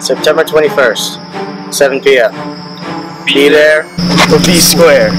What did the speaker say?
September 21st, 7 p.m. Be there or be square.